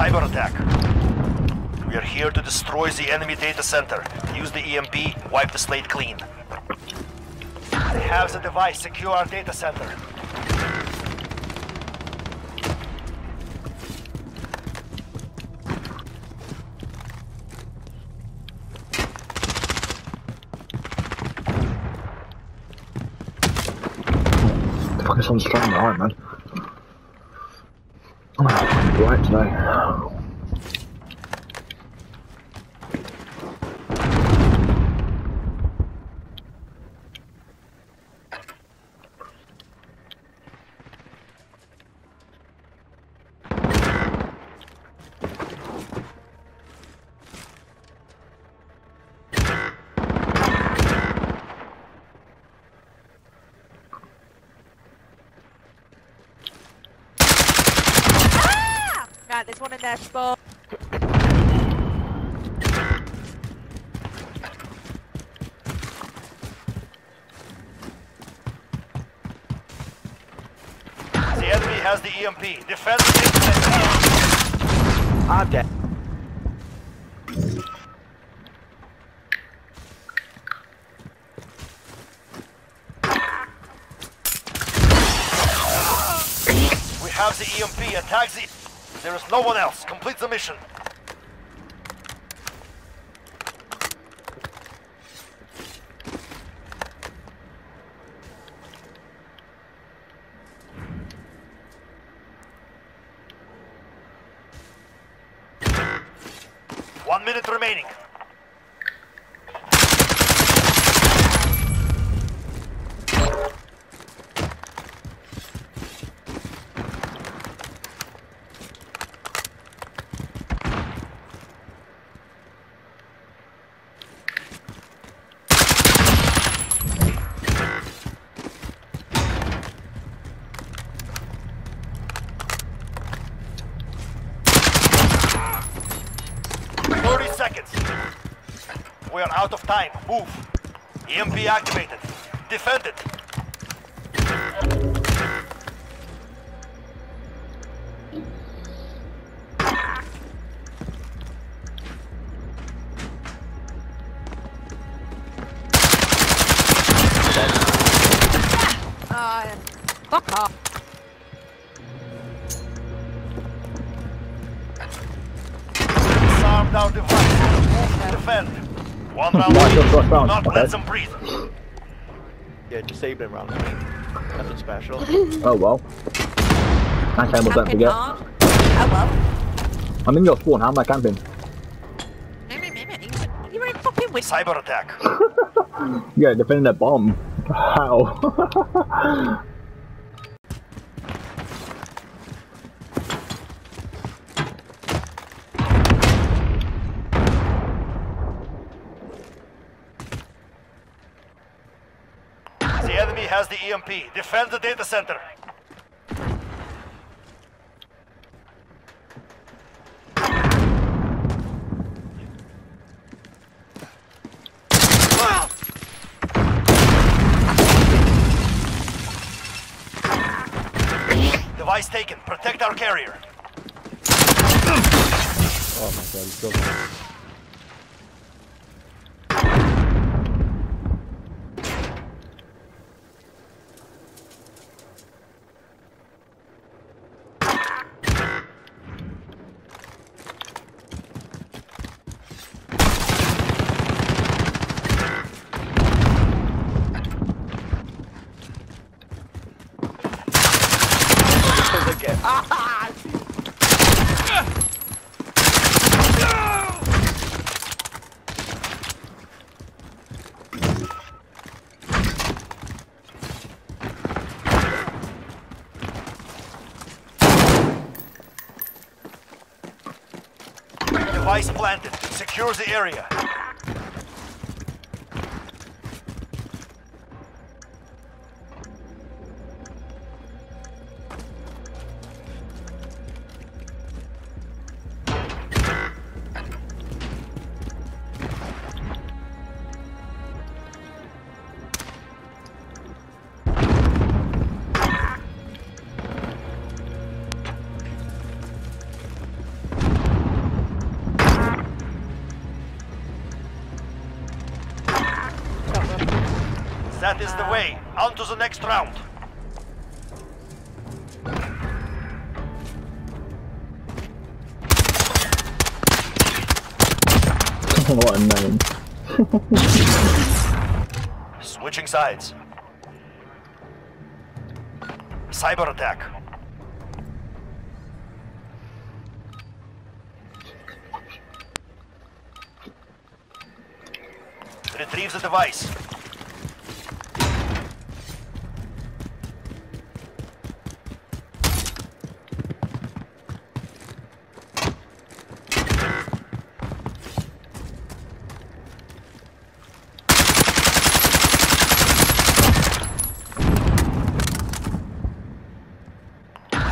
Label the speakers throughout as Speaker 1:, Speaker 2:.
Speaker 1: Cyber attack. We are here to destroy the enemy data center. Use the EMP, wipe the slate clean. They have the device. Secure our data center.
Speaker 2: Is on strong behind, man? Oh, bright today.
Speaker 3: Right, there's one in there, spot.
Speaker 1: The enemy has the EMP. Defend the data.
Speaker 4: I'm dead.
Speaker 1: We have the EMP. Attack the... There is no one else. Complete the mission. One minute remaining. Thirty seconds. We are out of time. Move. EMP activated. Defend it. Disarmed our device. Move to defend. One round.
Speaker 2: Nice, round.
Speaker 1: Not let them breathe.
Speaker 4: Yeah, disabling round. Nothing special.
Speaker 2: Oh well. Nice ammo, don't
Speaker 3: Camping
Speaker 2: forget.
Speaker 3: hard. Oh
Speaker 2: I'm in your spawn, how am I camping?
Speaker 3: well. You're in fucking with
Speaker 1: Cyber attack.
Speaker 2: Yeah, defending that bomb. How?
Speaker 1: The enemy has the EMP. Defend the data center. Device taken. Protect our carrier.
Speaker 5: Oh my god, he's building.
Speaker 4: Again.
Speaker 1: Device planted. Secure the area. That is the way. On to the next round.
Speaker 2: what a name.
Speaker 1: Switching sides. Cyber attack. Retrieve the device.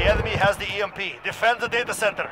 Speaker 1: The enemy EMP. Defend the data center.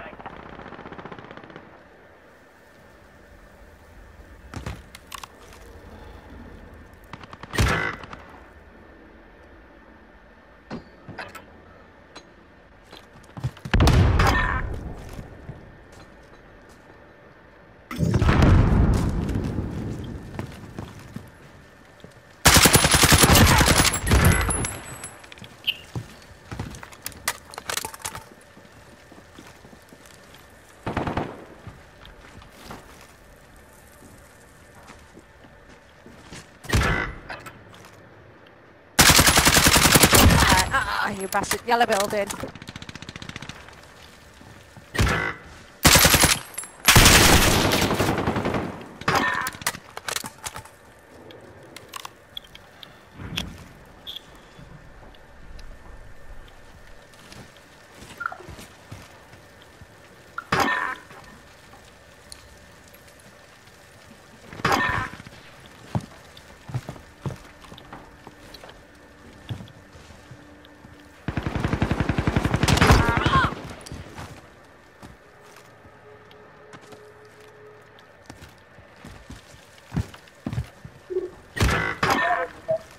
Speaker 3: Uh, ah, you. Yellow building.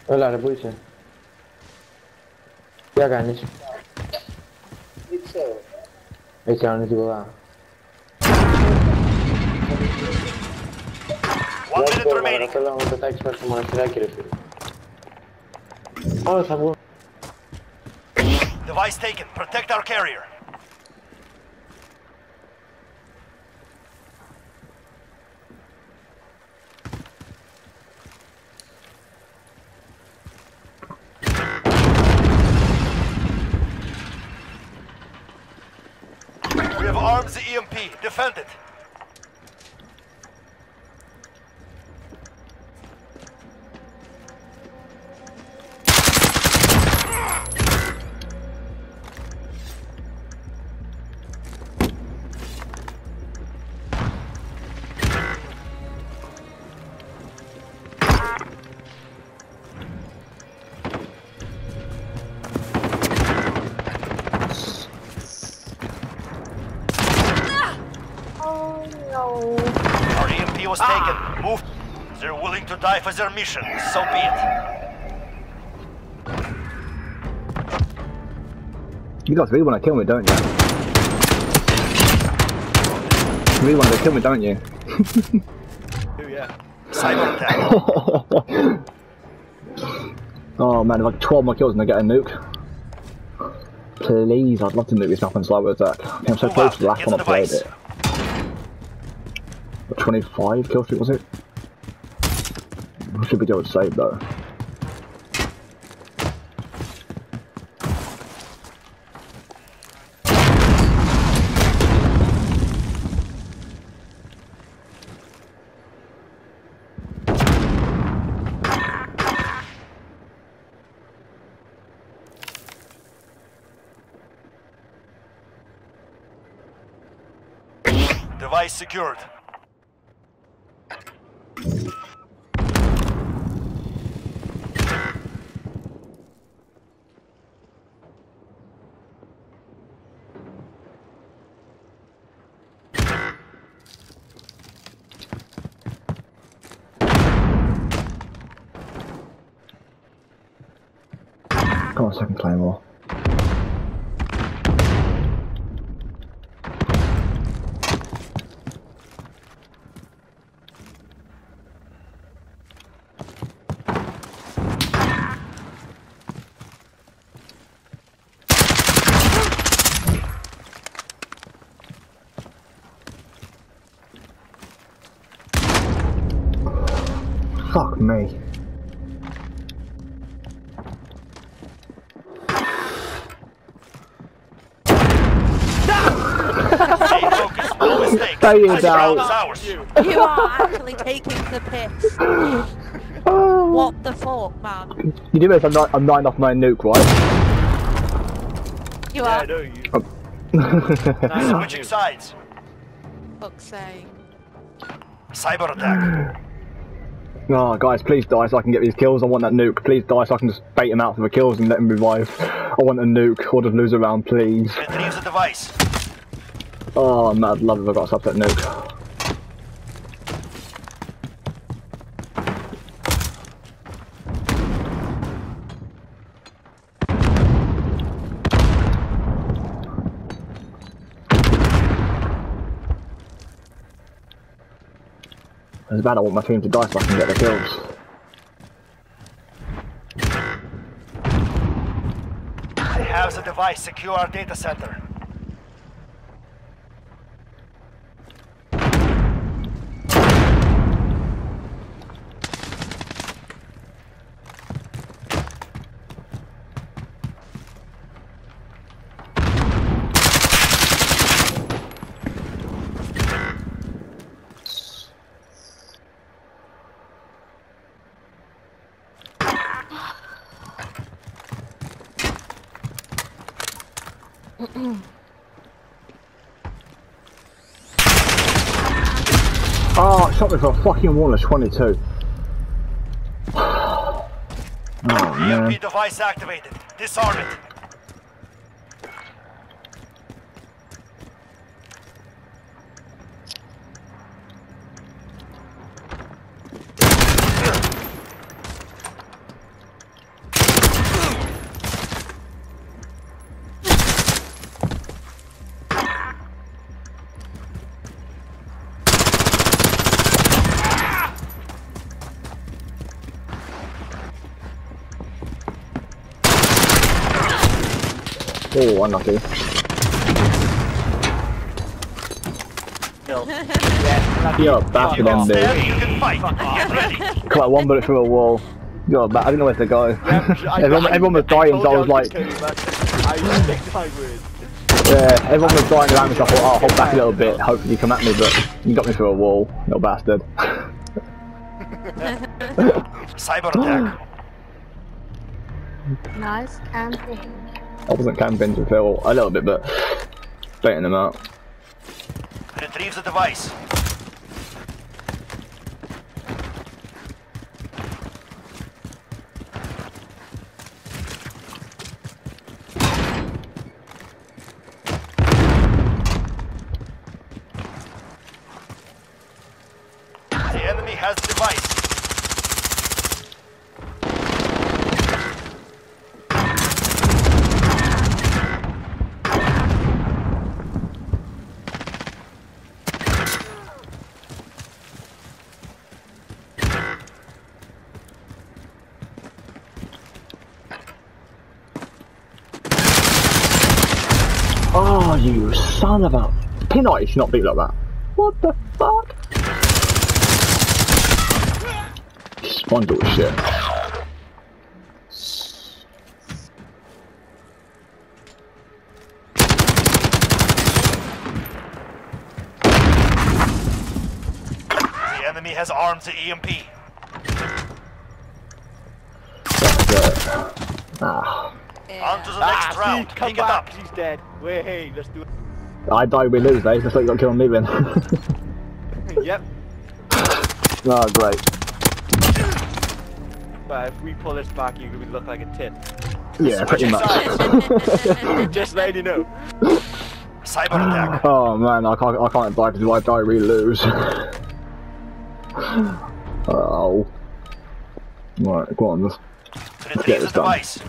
Speaker 6: Ăla, răbuiță. Ia ganici. Aici am zis ăla.
Speaker 1: One minute remaining.
Speaker 6: Ăla un tătai și face mănăstirea chiresul. Oh, s-a bun.
Speaker 1: Device taken. Protect our carrier. We have armed the EMP. Defend it. Our EMP was ah. taken. Move. They're willing to die for their mission. So be it.
Speaker 2: You guys really want to kill me, don't you? You really want to kill me, don't you?
Speaker 4: Ooh, yeah.
Speaker 1: Cyber attack.
Speaker 2: oh man, like 12 more kills and I get a nuke. Please, I'd love to nuke this map on cyber attack. I'm so
Speaker 1: Move
Speaker 2: close
Speaker 1: out.
Speaker 2: to the last one
Speaker 1: the
Speaker 2: I played it. What, 25 kill streak was it? We should be doing save though.
Speaker 1: Device secured.
Speaker 2: Come on, second claymore. fuck me.
Speaker 1: Stay focused. No mistakes.
Speaker 2: Stay
Speaker 1: This
Speaker 2: down.
Speaker 1: round is ours.
Speaker 3: You are actually taking the piss. Oh. What the fuck, man?
Speaker 2: You do this, I'm not, I'm not off my nuke, right?
Speaker 3: You
Speaker 4: Yeah,
Speaker 3: are.
Speaker 4: I know you.
Speaker 2: Oh.
Speaker 1: Switching sides.
Speaker 3: Fuck's sake.
Speaker 1: Cyber attack.
Speaker 2: No, guys, please die so I can get these kills. I want that nuke. Please die so I can just bait him out for the kills and let him revive. I want a nuke or just lose a round, please.
Speaker 1: Retrieve the device.
Speaker 2: Oh, man, I'd love if I got a subset nuke. It's bad I want my team to die so I can get the kills.
Speaker 1: I have the device. Secure our data center.
Speaker 2: Ah, oh, shot me for a fucking wall of 22. Oh, man.
Speaker 1: EMP device activated. Disarm it.
Speaker 2: Oh, unlucky. You're a bastard,
Speaker 1: You can
Speaker 2: dude.
Speaker 1: stand, you can fight. Get ready.
Speaker 2: Got like one bullet through a wall. You're a ba- I didn't know where to go. everyone, everyone was dying, so I was like,
Speaker 4: I think I would.
Speaker 2: yeah, everyone was dying around me, so I thought, oh, I'll hold back a little bit, hopefully you come at me, but you got me through a wall, little bastard.
Speaker 1: Cyber attack.
Speaker 3: Nice camping.
Speaker 2: I wasn't camping to feel a little bit, but baiting them out.
Speaker 1: Retrieve the device. The enemy has the device.
Speaker 2: Oh, you son of a... Pinot should not be like that. What the fuck? Spawned all shit.
Speaker 1: The enemy has armed the E EMP.
Speaker 2: That's it. Ah.
Speaker 1: On to the next
Speaker 4: Ah,
Speaker 1: round.
Speaker 4: come
Speaker 1: Pick it
Speaker 4: back.
Speaker 1: up.
Speaker 4: She's dead. Wait, hey, let's do it.
Speaker 2: I die, we lose, eh? Just like you got killed on me then.
Speaker 4: yep.
Speaker 2: oh, great.
Speaker 4: But if we pull this back, you're gonna look like a tit.
Speaker 2: Yeah, pretty much.
Speaker 4: Just letting you know.
Speaker 1: Cyber attack.
Speaker 2: oh man, I can't, I can't die because if I die, we lose. oh. Right, go on, let's
Speaker 1: Retrieve
Speaker 2: get
Speaker 1: the
Speaker 2: this done.
Speaker 1: device.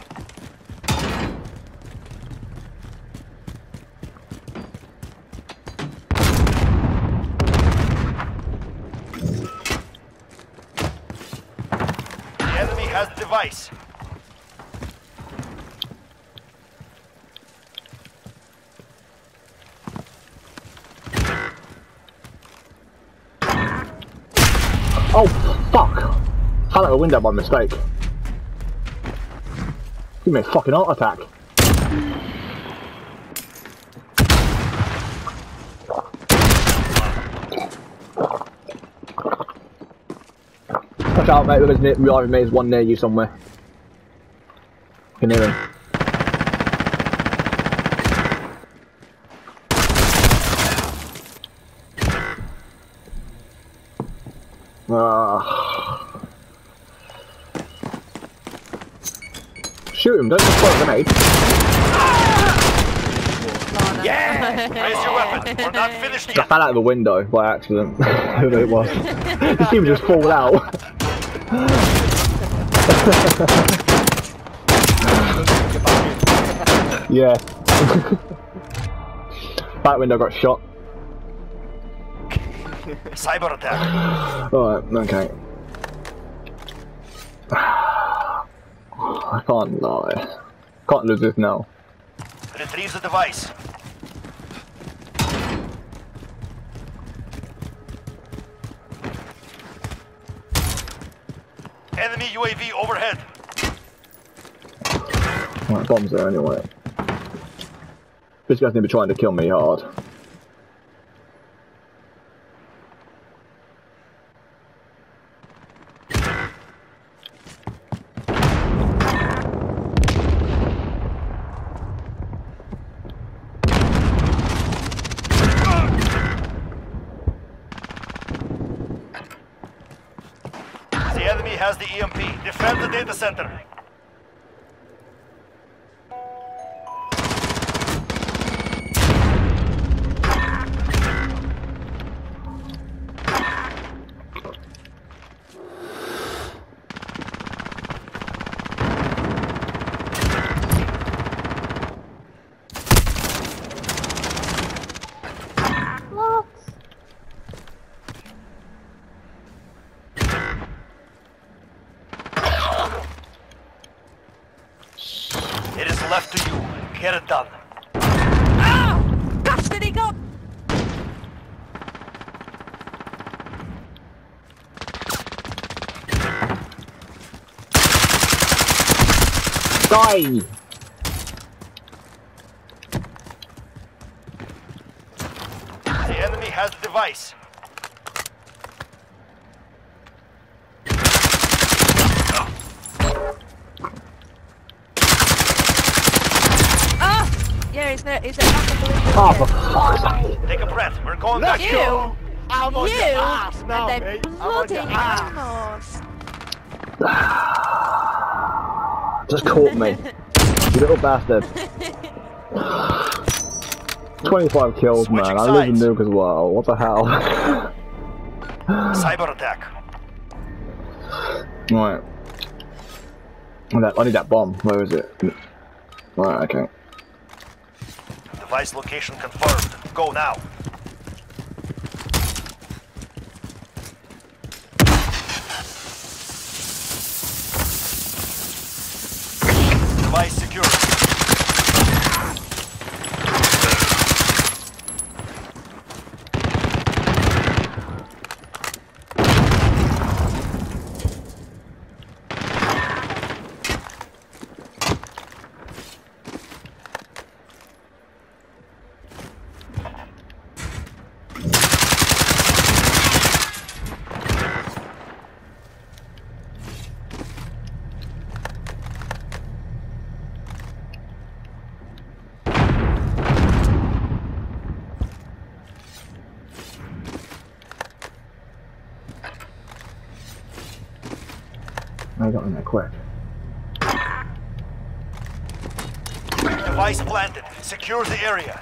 Speaker 1: The enemy device.
Speaker 2: Oh, fuck! fell out a window by mistake. Give me a fucking heart attack. Watch out, mate. There's near, behind me. There's one near you somewhere. Ah. Shoot him, don't just throw a grenade.
Speaker 1: Raise your weapon. We're not finished
Speaker 2: I fell out of the window by accident. Who knew it was. see him just fall out. yeah. Back window got shot.
Speaker 1: Cyber attack.
Speaker 2: Alright, okay. I can't lie. Can't lose this now.
Speaker 1: Retrieve the device. Enemy UAV overhead.
Speaker 2: Right, bombs there anyway. This guy's gonna be trying to kill me hard.
Speaker 1: The enemy has the EMP. Defend the data center. Left to you. Get it done.
Speaker 3: Ah! Bastard, he got.
Speaker 2: Die!
Speaker 1: The enemy has device.
Speaker 3: Ah! Yeah, he's there. He's there. I can believe it.
Speaker 2: Oh, for fuck's sake.
Speaker 1: Take a breath. We're going back.
Speaker 3: You!
Speaker 4: I'm on
Speaker 3: You!
Speaker 4: your ass now,
Speaker 3: and
Speaker 4: mate.
Speaker 3: then
Speaker 4: I'm on your ass.
Speaker 3: animals.
Speaker 2: Just caught me. You little bastard. 25 kills,
Speaker 1: Switching
Speaker 2: man. I lose
Speaker 1: sides.
Speaker 2: a nuke as well. What the hell?
Speaker 1: Cyber attack.
Speaker 2: right. I need- I need that bomb. Where is it? Right, okay.
Speaker 1: Device location confirmed. Go now. Device secured.
Speaker 2: I got in there quick.
Speaker 1: Device planted. Secure the area.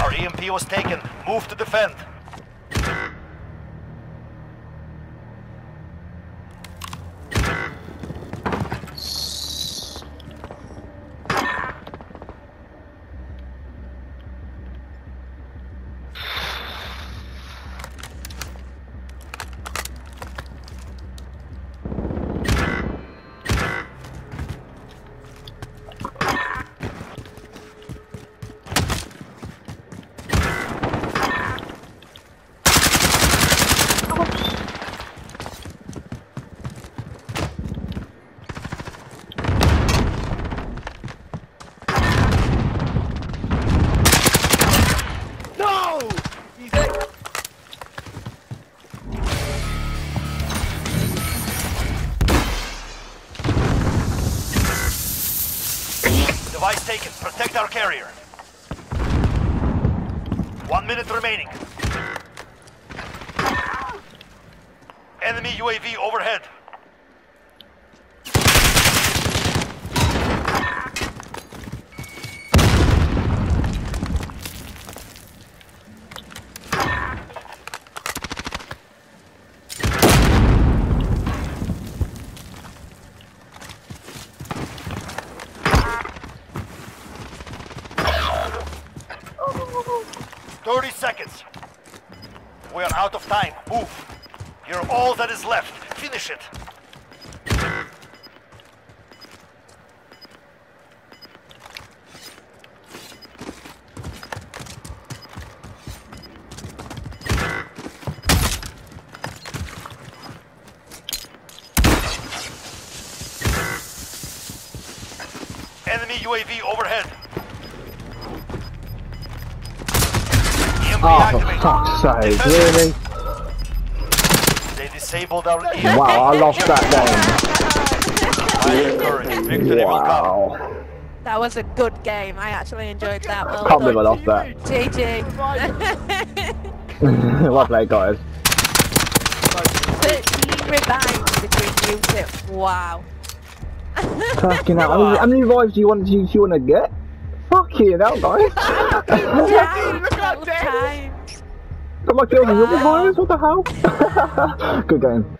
Speaker 1: Our EMP was taken. Move to defend. Enemy UAV overhead. EMP
Speaker 2: Oh, for
Speaker 1: activated.
Speaker 2: fuck's sake, really?
Speaker 1: They disabled our EMP.
Speaker 2: Wow, I lost that
Speaker 1: I encourage. Victory
Speaker 2: game. Wow.
Speaker 3: That was a good game. I actually enjoyed that. Well
Speaker 2: Can't believe I lost that.
Speaker 3: GG.
Speaker 2: well played, guys.
Speaker 3: 13 revives between you two. Wow.
Speaker 2: Fucking hell. How many, how many revives do you want, do you, do you want to get? Fucking hell, guys.
Speaker 3: Time.
Speaker 4: look at that
Speaker 3: Time.
Speaker 2: Got my kills and your revives? What the hell? Good game.